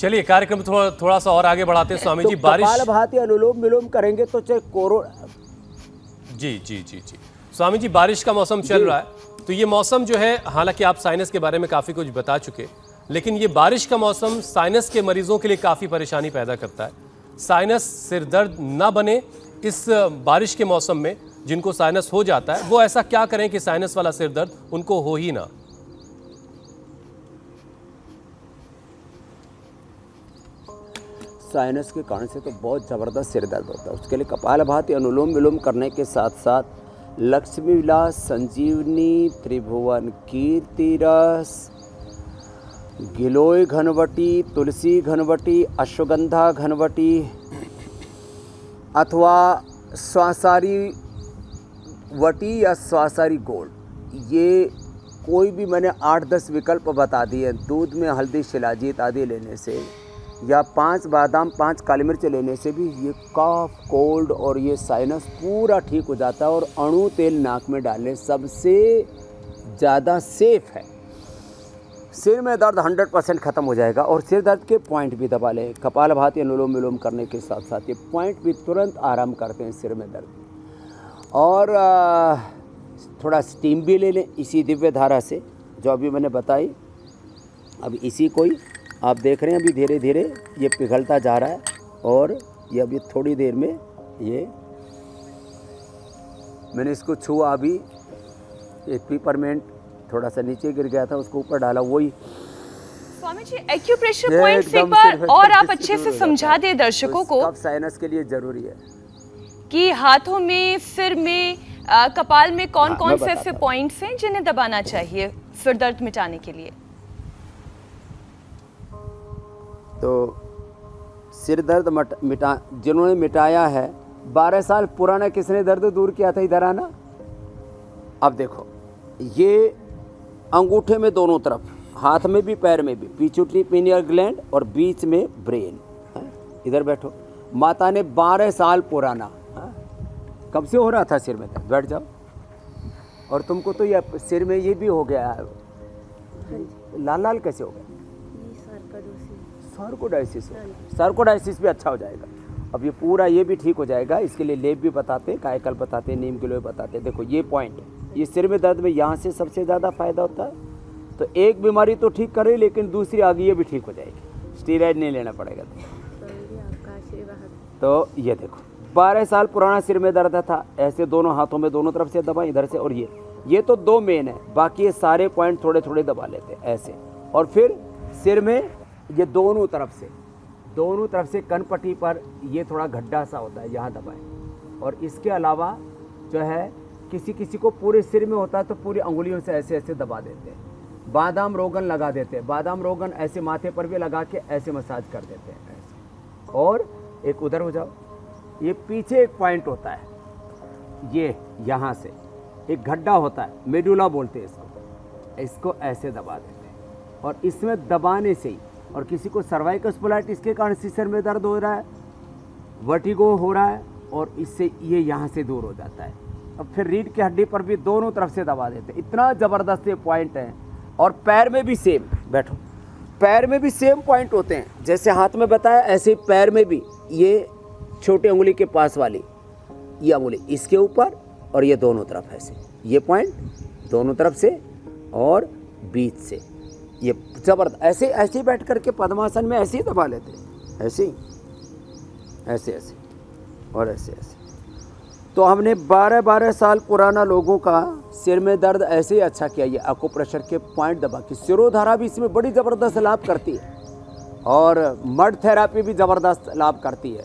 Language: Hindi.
चलिए कार्यक्रम थोड़ा थोड़ा सा और आगे बढ़ाते हैं स्वामी तो जी। तो बारिश भाती अनुलोम विलोम करेंगे तो चाहे कोरो जी जी जी जी। स्वामी जी बारिश का मौसम चल रहा है तो ये मौसम जो है हालाँकि आप साइनस के बारे में काफ़ी कुछ बता चुके लेकिन ये बारिश का मौसम साइनस के मरीजों के लिए काफ़ी परेशानी पैदा करता है। साइनस सिर दर्द ना बने इस बारिश के मौसम में जिनको साइनस हो जाता है वो ऐसा क्या करें कि साइनस वाला सिर दर्द उनको हो ही ना? साइनस के कारण से तो बहुत ज़बरदस्त सिर दर्द होता है। उसके लिए कपाल भाती अनुलोम विलोम करने के साथ साथ लक्ष्मी विलास संजीवनी, त्रिभुवन कीर्ति रस, गिलोय घनवटी, तुलसी घनवटी, अश्वगंधा घनवटी, अथवा स्वासारी वटी या स्वासारी गोल्ड। ये कोई भी मैंने आठ दस विकल्प बता दिए दूध में हल्दी, शिलाजीत आदि लेने से। या पाँच बादाम, पाँच काली मिर्च लेने से भी ये कफ, कोल्ड और ये साइनस पूरा ठीक हो जाता है और अणु तेल नाक में डालने सबसे ज़्यादा सेफ़ है। सिर में दर्द 100 परसेंट ख़त्म हो जाएगा और सिर दर्द के पॉइंट भी दबा लें। कपाल भाती अनुलोम विलोम करने के साथ साथ ये पॉइंट भी तुरंत आराम करते हैं सिर में दर्द। और थोड़ा स्टीम भी ले लें इसी दिव्य धारा से, जो अभी मैंने बताई। अब इसी को ही आप देख रहे हैं अभी धीरे धीरे ये पिघलता जा रहा है और ये अभी थोड़ी देर में ये मैंने इसको छुआ अभी एक पीपरमेंट थोड़ा सा नीचे गिर गया था उसको ऊपर डाला वही स्वामी जी एक्यूप्रेशर ये पॉइंट्स एक बार और आप अच्छे से समझा। दें दर्शकों को साइनस के लिए ज़रूरी है कि हाथों में सिर में आ, कपाल में कौन हाँ, कौन से ऐसे। पॉइंट्स हैं जिन्हें दबाना चाहिए सिर दर्द मिटाने के लिए तो सिर दर्द मट मिटा जिन्होंने मिटाया है बारह साल पुराना किसने दर्द दूर किया था इधर आना? अब देखो ये अंगूठे में दोनों तरफ़ हाथ में भी पैर में भी पिचुटरी पीनियर ग्लैंड और बीच में ब्रेन हाँ? इधर बैठो। माता ने बारह साल पुराना हाँ? कब से हो रहा था सिर में दर्द? बैठ जाओ। और तुमको तो ये सिर में ये भी हो गया। है लाल लाल कैसे हो गया? सार्कोडाइसिस हो। सार्कोडाइसिस भी अच्छा हो जाएगा। अब ये पूरा ये भी ठीक हो जाएगा। इसके लिए लेप भी बताते हैं कायकल बताते हैं नीम के लोहे बताते। हैं देखो ये पॉइंट ये सिर में दर्द में यहाँ से सबसे ज़्यादा फ़ायदा होता है। तो एक बीमारी तो ठीक करे लेकिन दूसरी आगे ये भी ठीक हो जाएगी। स्टीराइड नहीं लेना पड़ेगा। तो ये देखो बारह साल पुराना सिर में दर्द था। ऐसे दोनों हाथों में दोनों तरफ़ से दबा इधर से और ये। ये तो दो मेन है। बाकी ये सारे पॉइंट थोड़े थोड़े दबा लेते हैं ऐसे। और फिर सिर में ये दोनों तरफ़ से, दोनों तरफ़ से कनपट्टी पर ये थोड़ा गड्ढा सा होता है, यहाँ दबाएँ। और इसके अलावा जो है किसी किसी को पूरे सिर में होता है तो पूरी उंगलियों से ऐसे ऐसे दबा देते हैं। बादाम रोगन लगा देते हैं। बादाम रोगन ऐसे माथे पर भी लगा के ऐसे मसाज कर देते हैं। ऐसे और एक उधर हो जाओ। ये पीछे एक पॉइंट होता है। ये यहाँ से एक गड्ढा होता है। मेडुला बोलते हैं इसको। इसको ऐसे दबा देते हैं। और इसमें दबाने से ही और किसी को सर्वाइकल स्पोलाइटिस के कारण सिर में दर्द हो रहा है वर्टिगो हो रहा है, और इससे ये यहाँ से दूर हो जाता है। अब फिर रीढ़ की हड्डी पर भी दोनों तरफ़ से दबा देते हैं। इतना ज़बरदस्त ये पॉइंट है। और पैर में भी सेम बैठो। पैर में भी सेम पॉइंट होते हैं। जैसे हाथ में बताया, ऐसे पैर में भी ये छोटे उंगली के पास वाली, ये उंगली इसके ऊपर और ये दोनों तरफ़ ऐसे। ये पॉइंट दोनों तरफ़ से और बीच से। ये ज़बरदस्त, ऐसे ऐसे बैठ करके पद्मासन में ऐसे ही दबा लेते। ऐसे ही। ऐसे ऐसे। और ऐसे ऐसे। तो हमने 12-12 साल पुराना लोगों का सिर में दर्द ऐसे ही अच्छा किया। ये आपको प्रेशर के पॉइंट दबा के। सिरोधारा भी इसमें बड़ी ज़बरदस्त लाभ करती है। और मड थेरापी भी ज़बरदस्त लाभ करती है।